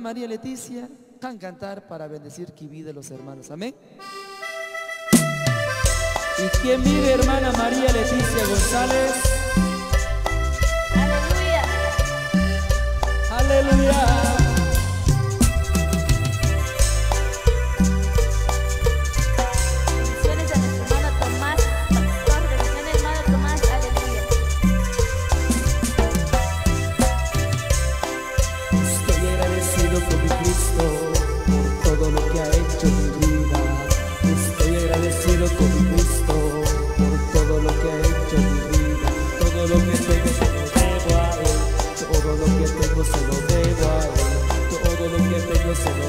María Leticia can cantar para bendecir Kibí de los hermanos. Amén. ¿Y quién vive, hermana María Leticia González? Aleluya. Aleluya. 有所得。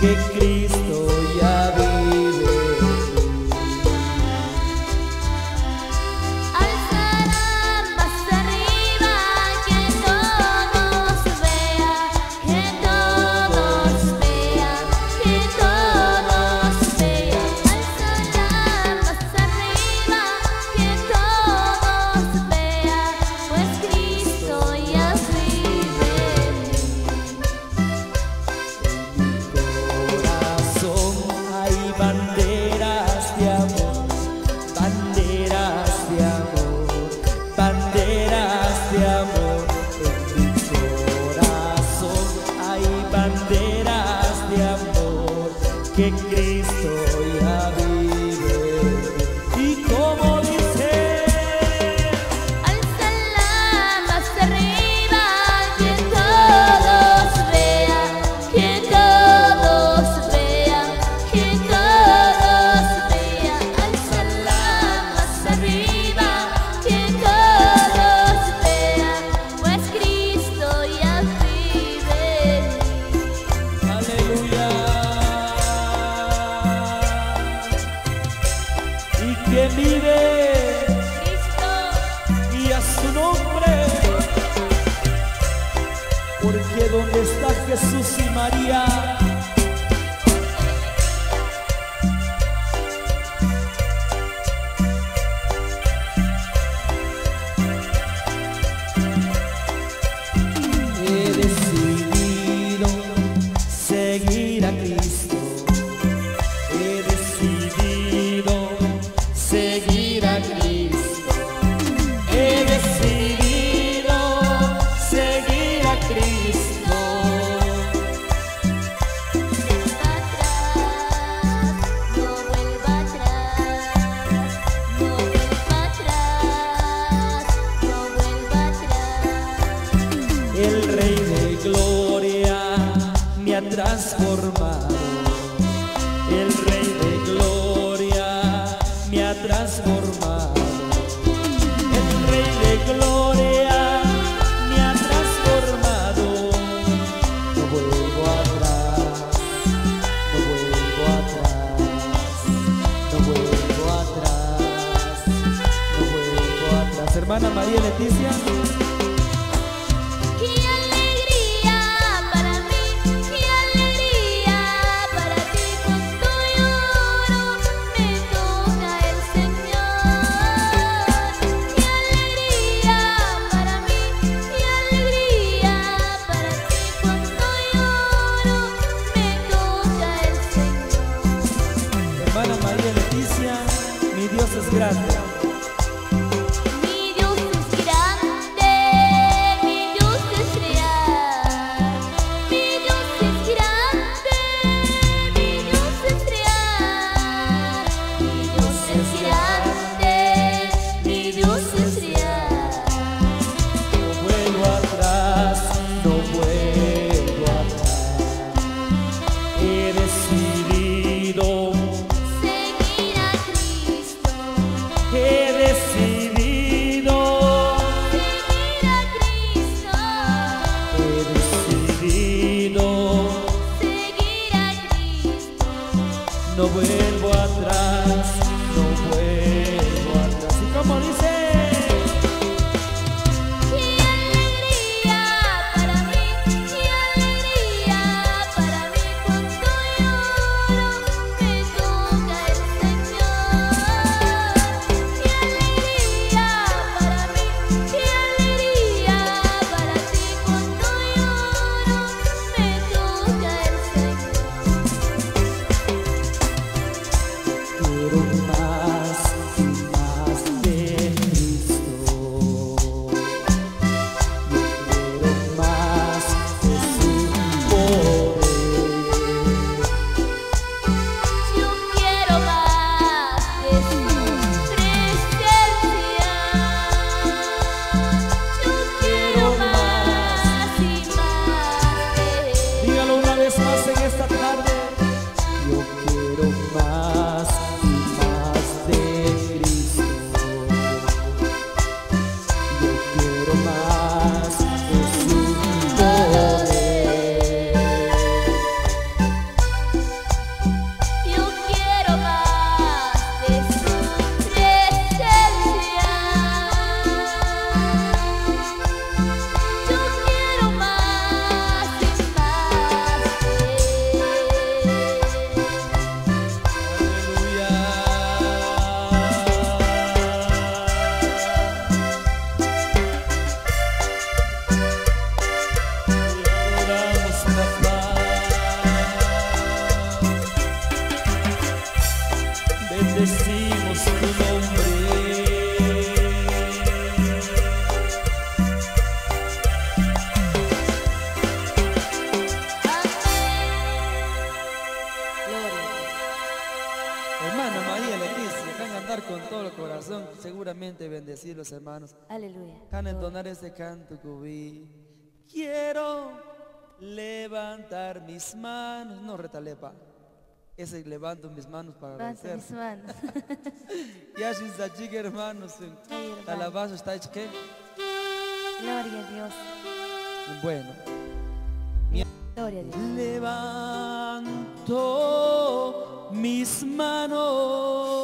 que María Leticia. no vuelvo atrás. ese cántico vi. Quiero levantar mis manos. No, retalepa. Ese levanto mis manos para Levanto mis manos. ya sin aquí, hermanos. La alabanza está hecha qué? Gloria a Dios. Bueno. Gloria a Dios. Levanto mis manos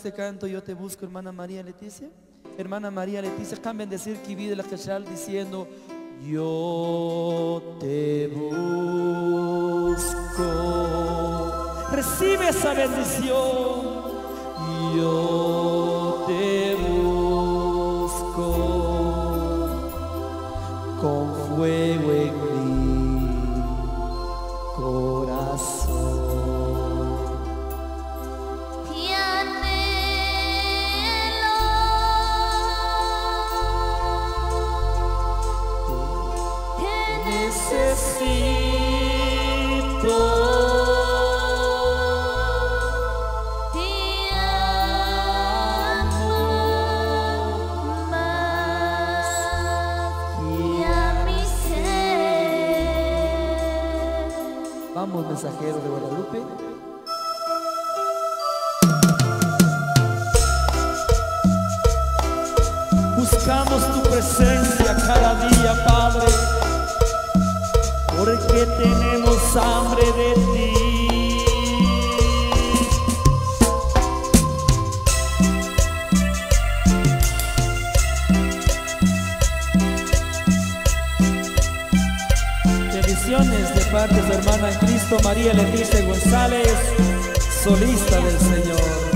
este canto, yo te busco, hermana María Leticia. Hermana María Leticia, acá bendecir Kibi de la Cachal diciendo, yo te busco. Recibe esa bendición. Yo de parte de su hermana en Cristo María Leticia González, solista del Señor.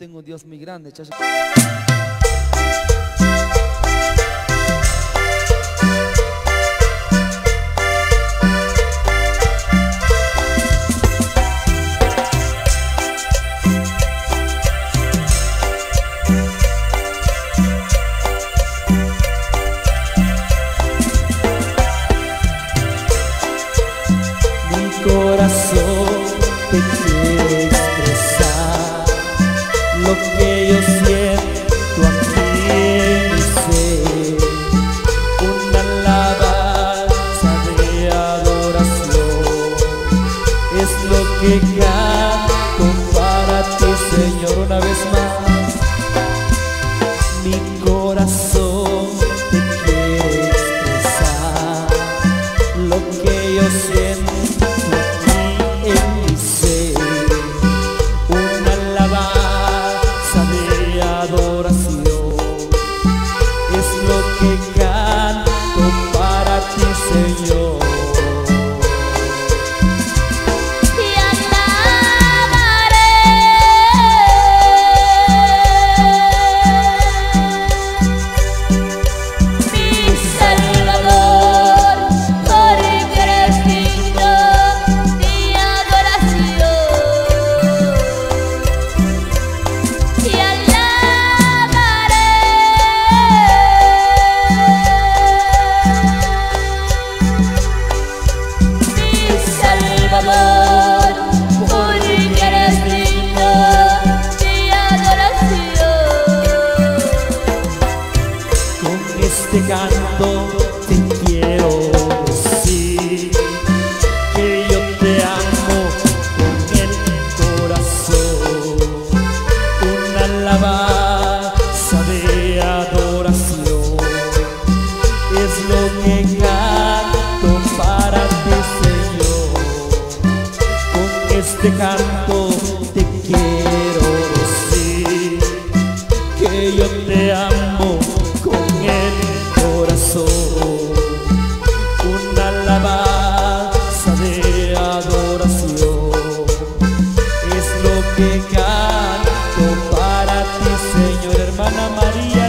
Tengo un Dios muy grande, Señor, hermana María.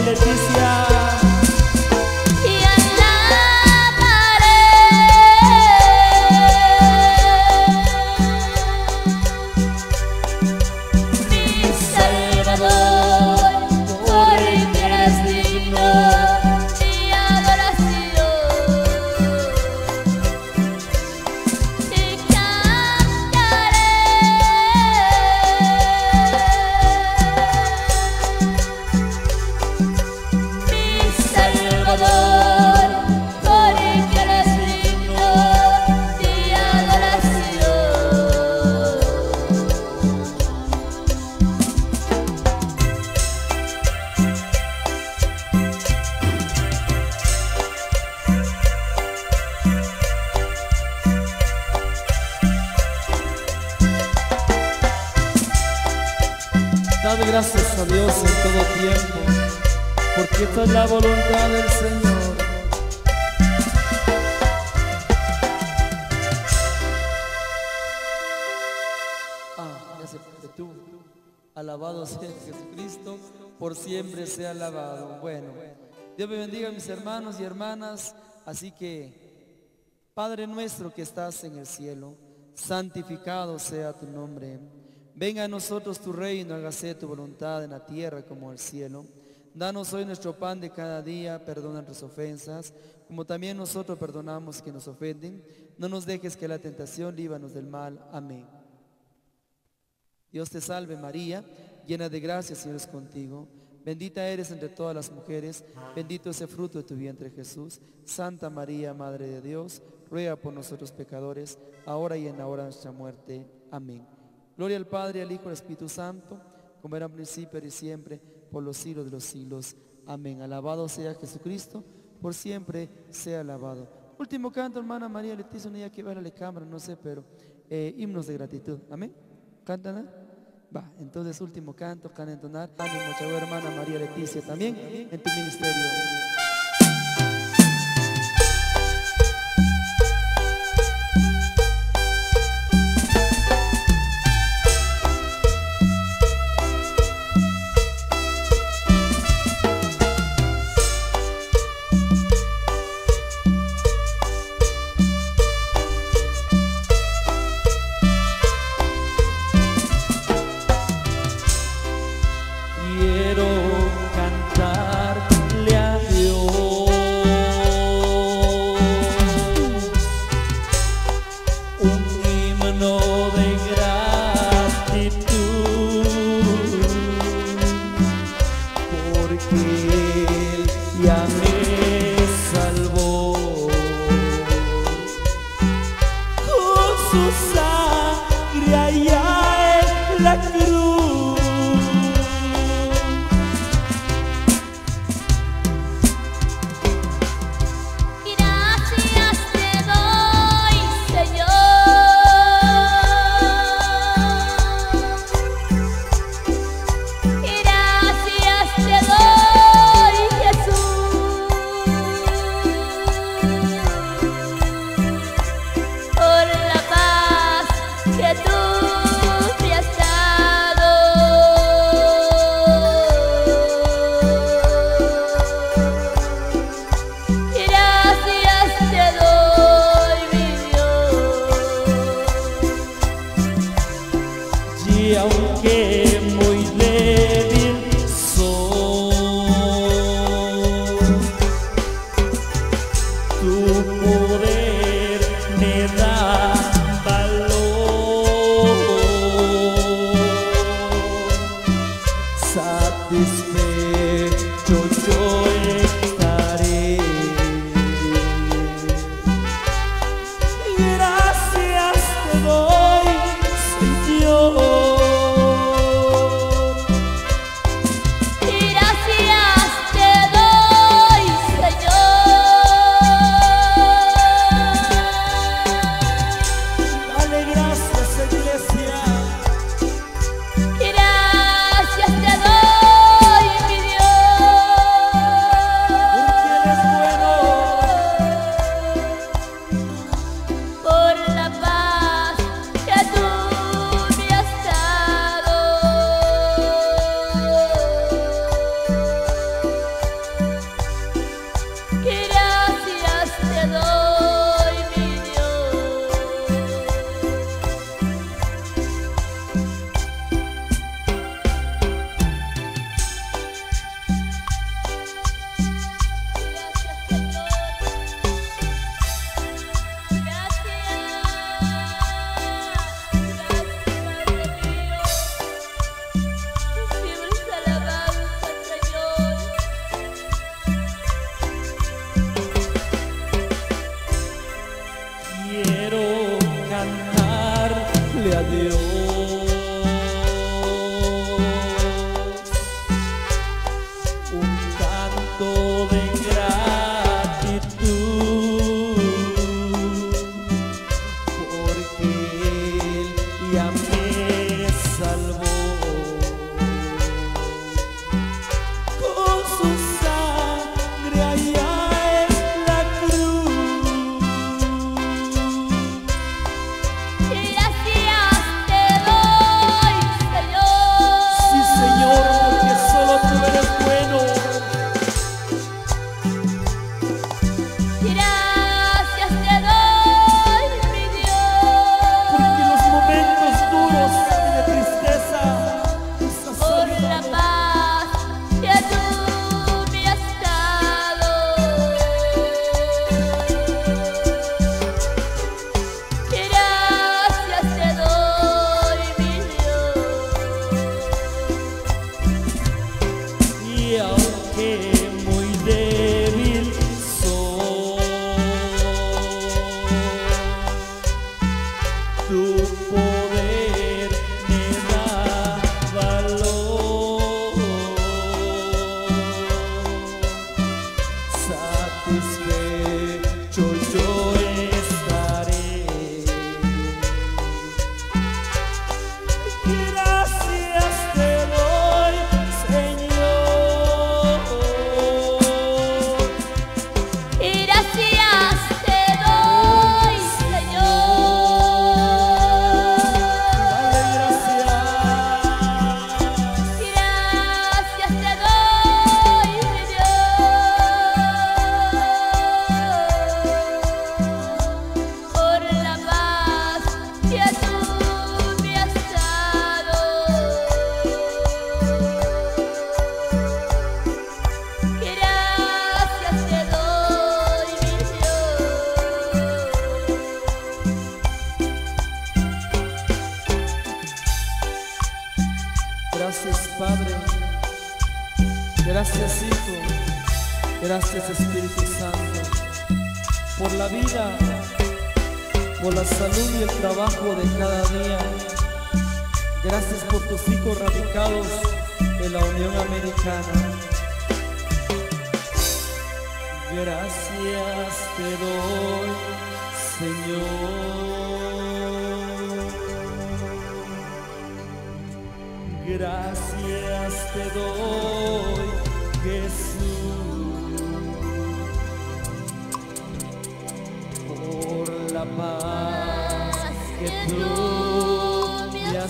Jesucristo, por siempre sea alabado. Bueno, Dios me bendiga mis hermanos y hermanas, así que, Padre nuestro que estás en el cielo, santificado sea tu nombre. Venga a nosotros tu reino, hágase tu voluntad en la tierra como en el cielo. Danos hoy nuestro pan de cada día, perdona nuestras ofensas, como también nosotros perdonamos que nos ofenden. No nos dejes que la tentación líbanos del mal. Amén. Dios te salve María, llena de gracia, Señor es contigo. Bendita eres entre todas las mujeres, bendito es el fruto de tu vientre Jesús. Santa María, Madre de Dios, ruega por nosotros pecadores, ahora y en la hora de nuestra muerte. Amén. Gloria al Padre, al Hijo y al Espíritu Santo, como era en principio y siempre, por los siglos de los siglos. Amén. Alabado sea Jesucristo, por siempre sea alabado. Último canto, hermana María Leticia, un día que va a la cámara, no sé, pero eh, himnos de gratitud. Amén. Cántala. Va, entonces último canto, can entonar. Ánimo, chavo, hermana María Leticia también en tu ministerio.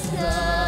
Love.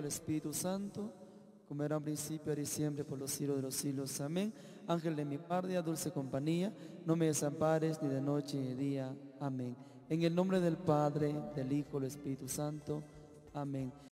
el Espíritu Santo, como era en principio, ahora y siempre, por los siglos de los siglos. Amén. Ángel de mi guardia, dulce compañía, no me desampares ni de noche ni de día. Amén. En el nombre del Padre, del Hijo, del Espíritu Santo. Amén.